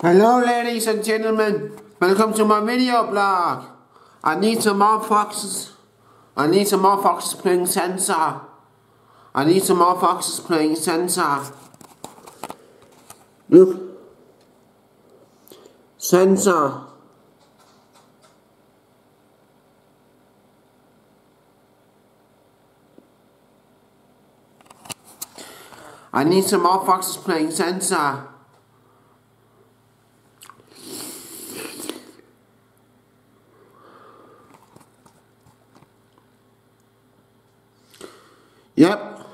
Hello ladies and gentlemen, welcome to my video blog. I need some more foxes. I need some more foxes playing Sansar. I need some more foxes playing Sansar. Look. Sansar. I need some more foxes playing Sansar. Yep.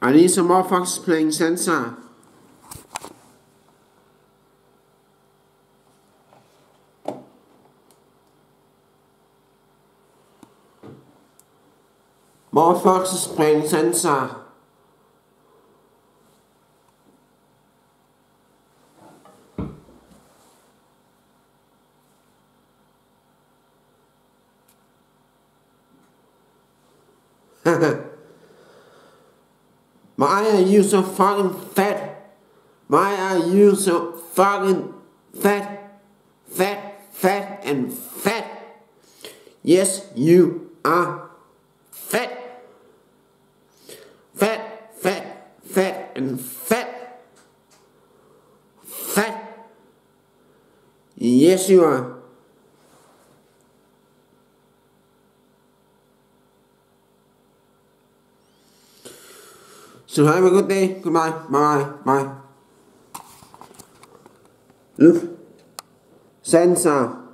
I need some more foxes playing Sansar. More foxes playing Sansar. Why are you so fucking fat? Why are you so fucking fat? Fat, fat, and fat. Yes, you are fat. Fat, fat, fat, and fat. Fat. Yes, you are. So have a good day. Goodbye. Bye. Bye. Look. Sansar.